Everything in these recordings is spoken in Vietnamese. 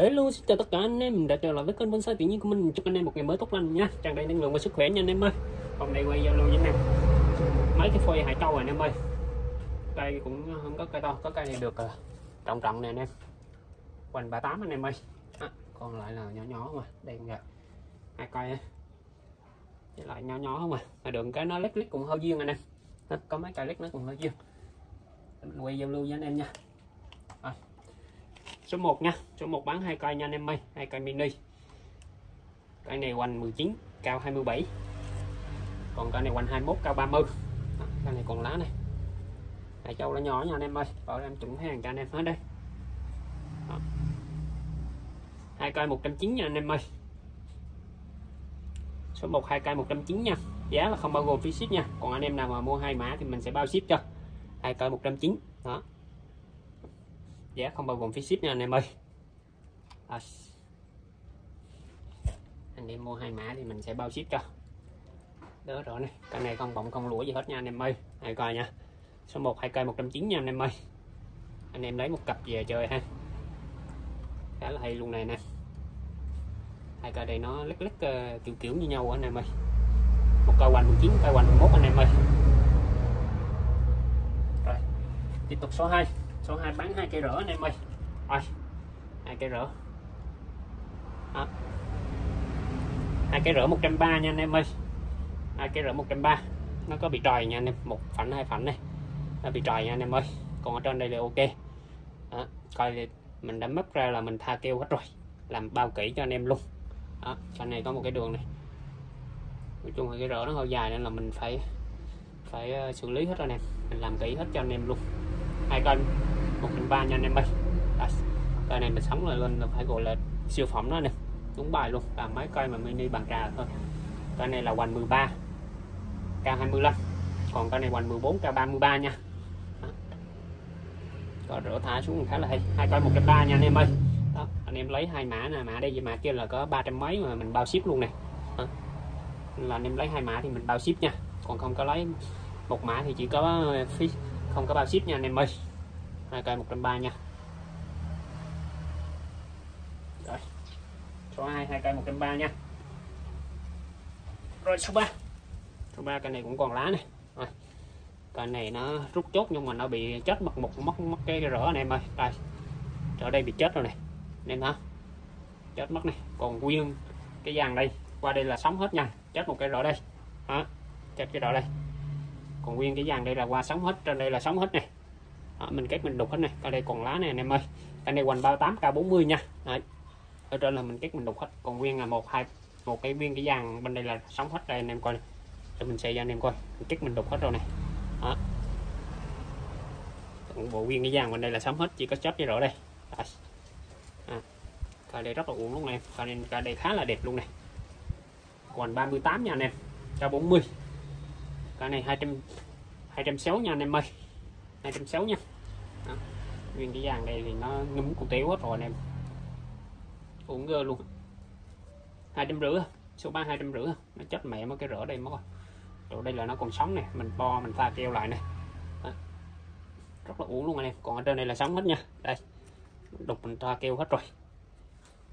Hello xin chào tất cả anh em đã trở lại với kênh bonsai tự nhiên của mình. Chúc anh em một ngày mới tốt lành nha. Tràn đầy năng lượng và sức khỏe nha anh em ơi. Hôm nay quay zalo với anh em mấy cái phôi hải châu rồi anh em ơi. Cây cũng ờ, không có cây to có cây này được uh, trọng trọng nè anh em. Quanh 38 anh em ơi. À, còn lại là nhỏ nhỏ mà đây kìa hai cây với lại nhỏ nhỏ không à. Mà đường cái nó lít lít cũng hơi duyên anh em. Có mấy cây lít nó cũng hơi duyên. Quay giao lưu với anh em nha số 1 nha. Số 1 bán hai cây nha anh em ơi. Hai cây mini. Cây này hoành 19 cao 27 còn cây này hoành 21 cao 30 Đó, cây này còn lá này. Hai châu lá nhỏ nha anh em ơi. Bảo em chuẩn hàng cho anh em hết đây. Đó. hai cây 190 nha anh em ơi. Số 1 hai cây 190 nha. Giá là không bao gồm phí ship nha. Còn anh em nào mà mua hai mã thì mình sẽ bao ship cho. Hai cây 190 đó giá không bao gồm phí ship nha anh em ơi. À, anh em mua hai mã thì mình sẽ bao ship cho. Đỡ rồi này cái này không bọng không lũa gì hết nha anh em ơi. Hãy coi nha số 1 hai cây 190 nha anh em ơi. Anh em lấy một cặp về chơi ha. Khá là hay luôn này nè. Hai cây đây nó lắc lắc uh, kiểu kiểu như nhau anh em ơi. Một cây hoành 19 cây hoành 11 anh em ơi. Rồi tiếp tục số 2 số 2 bán hai cây rỡ anh em ơi. Rồi, hai cây rỡ. Hai cây rỡ 130 nha anh em ơi. Hai cây rỡ 130 nó có bị tròi nha anh em. Một phảnh, hai phảnh này. Nó bị tròi nha anh em ơi. Còn ở trên đây là ok. Đó. coi mình đã mất ra là mình tha keo hết rồi. Làm bao kỹ cho anh em luôn. Đó trên này có một cái đường này. Nói chung là cái rỡ nó hơi dài nên là mình phải phải ờ, xử lý hết anh em. Mình làm kỹ hết cho anh em luôn. Hai kênh một phần ba nha anh em ơi cây này mình sống là lên là phải gọi là siêu phẩm đó nè. Đúng bài luôn là mấy cây mà mini bàn trà thôi. Cây này là hoành 13 k 25 còn cây này hoành 14 k 33 nha. Rồi rửa thả xuống khá là hay. Hai cây một trăm ba nha anh em ơi. Đó, anh em lấy hai mã nè mã đây với mã kia là có ba trăm mấy mà mình bao ship luôn nè. Là anh em lấy hai mã thì mình bao ship nha. Còn không có lấy một mã thì chỉ có phí không có bao ship nha anh em ơi hai cây 130 nha. Rồi. Số 2 hai cây 130 nha. Rồi, số 3 số 3 cây này cũng còn lá này. Rồi. Cây này nó rút chốt nhưng mà nó bị chết mất một mất mất cái rỡ anh em ơi. Đây. Ở đây bị chết rồi này. Nên hả? Chết mất này. Còn nguyên cái vàng đây. Qua đây là sống hết nha. Chết một cái rỡ đây. Hả? Chết cái rỡ đây. Còn nguyên cái vàng đây là qua sống hết. Trên đây là sống hết này đó, mình kết mình đục hết này. Ở đây còn lá này anh em ơi. Cái này hoành 38 k 40 nha. Đấy. ở trên là mình kết mình đục hết. Còn nguyên là một hai một cái viên cái vàng bên đây là sống hết đây anh em coi này. để mình xe cho anh em coi. Mình kết mình đục hết rồi này. Đó. bộ viên cái vàng bên đây là sống hết chỉ có chết cái rỡ đây. Đấy. À. cây đây rất là uống luôn này cây này, cây đây khá là đẹp luôn này. Còn 38 nha anh em. Cho 40 cái này 200 260 nha anh em ơi. 260 nha. Đó. nguyên cái dàn đây thì nó ngấm cục téo hết rồi anh em. Uống gơ luôn. hai trăm rưỡi à, số ba hai trăm rưỡi à. nó chết mẹ mấy cái rỡ đây mất rồi. Chỗ đây là nó còn sống này mình bo, mình pha keo lại này đó. rất là uống luôn anh em. Còn ở trên này là sống hết nha. Đây, đục mình pha keo hết rồi.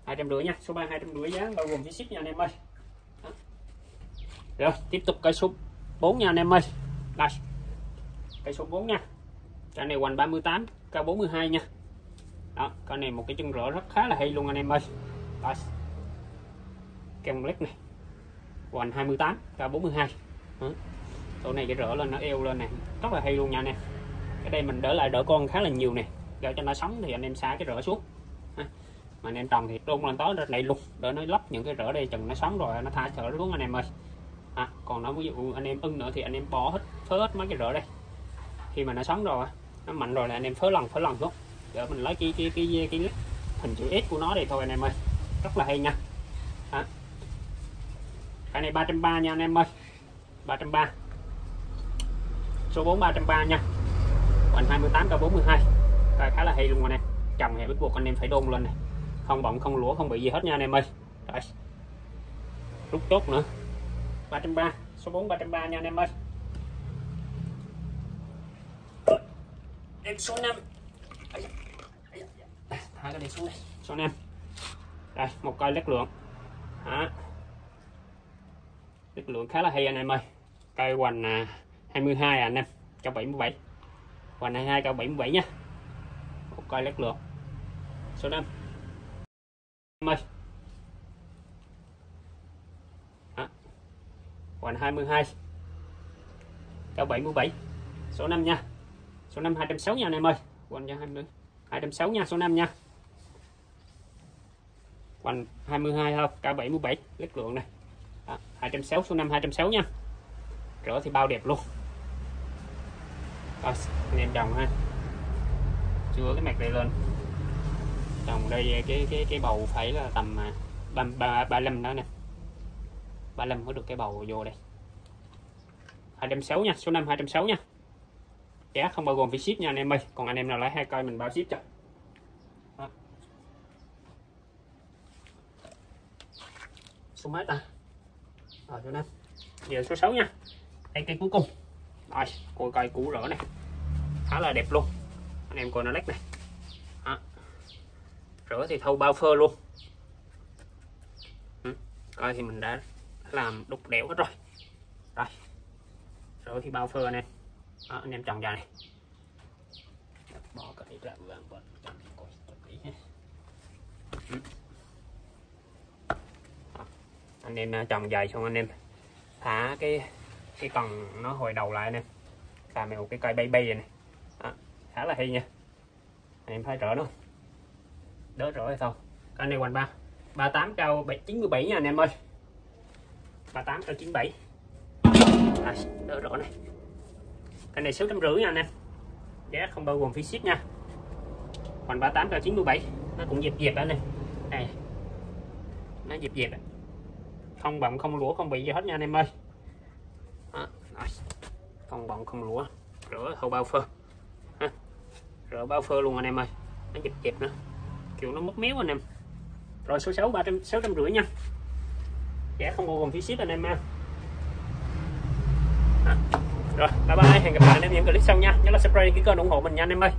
hai trăm rưỡi nha, số ba hai trăm rưỡi giá, bao gồm phí ship nha anh em ơi. Đó. rồi, tiếp tục cây số 4 nha anh em ơi. Đây, cây số 4 nha cái này hoành 38 cao 42 nha. Đó con này một cái chân rỡ rất khá là hay luôn anh em ơi. Đó. kem black này. Hoành 28 cao 42 đó. chỗ này cái rỡ lên nó eo lên này rất là hay luôn nha anh em. Cái đây mình đỡ lại đỡ con khá là nhiều nè. Để cho nó sống thì anh em xả cái rỡ xuống. Mà anh em trồng thì trôn lên tới này luôn. Để nó lấp những cái rỡ đây chừng nó sống rồi nó thả trở xuống anh em ơi. À, còn nó ví dụ anh em ưng nữa thì anh em bỏ hết hết mấy cái rỡ đây. Khi mà nó sống rồi nó mạnh rồi là anh em phớ lần phớ lần luôn để mình lấy cái cái cái cái, cái hình chữ S của nó đây thôi anh em ơi. Rất là hay nha. À. cái này 330 nha anh em ơi. 330 số 4 330 nha. Hoành 28 cả 42 cái khá là hay luôn anh em trồng thì bắt buộc anh em phải đôn lên này không bọng không lúa không bị gì hết nha anh em ơi. Đấy. rút chốt nữa. 330 số 4 330 nha anh em ơi. Em số 5 thả à, cái này xuống đây số 5 đây một cây lét lượng. Đó. lét lượng khá là hay anh em ơi. Cây hoành à, 22 à anh em. Cho 77 hoành 22 cao 77 nha một cây lét lượng. Số 5 em ơi. Đó. hoành 22 cao 77 số 5 nha số 5 260 nha anh em ơi. Hoành cho 20 260 nha số 5 nha. Hoành 22 thôi cả 77 lít lượng này. Đó, 260 số 5 260 nha. Rửa thì bao đẹp luôn. Rồi, anh em trồng ha. Chưa cái mặt này lên. Trồng đây cái cái cái bầu phải là tầm à, ba ba ba đó nè. 35 mới được cái bầu vô đây. 260 nha số 5 260 nha giá không bao gồm phí ship nha anh em ơi. Còn anh em nào lấy hai cây mình bao ship cho. Đó. số mấy ta à? rồi cho nên giờ số 6 nha. Đây cây cuối cùng. Rồi, coi cây cũ rỡ này. Khá là đẹp luôn. Anh em coi nó lách này. Đó. rỡ thì thâu bao phơ luôn. Ừ. coi thì mình đã làm đục đẽo hết rồi. Rồi, rửa thì bao phơ anh em đó, anh em trồng dài này. Bỏ cái ra vàng bên coi kỹ ha. Ừ. anh em à, trồng dài xong anh em thả cái cái cần nó hồi đầu lại nè làm một cái cây bay bay này. Đó, khá là hay nha. Anh em thấy rõ nó đỡ rõ hay không? Cái này hoành ba. 38 cao 7, 97 nha anh em ơi. 38 cao 97 à, đỡ rõ này cái này 650 nha anh em. Giá không bao gồm phí ship nha. Còn 38 cao 97 nó cũng dẹp dẹp anh em. Này. Nó dẹp dẹp không bọng không lũa không bị gì hết nha anh em ơi. Đó, không bọng không lũa. Rửa hậu bao phơ. Ha. rửa bao phơ luôn anh em ơi. Nó dẹp dẹp nữa kiểu nó mất méo anh em. Rồi số 6 300 650 nha. Giá không bao gồm phí ship anh em ha rồi, bye bye, hẹn gặp lại anh em những clip sau nha. Nhớ là subscribe ký kênh ủng hộ mình nha anh em ơi.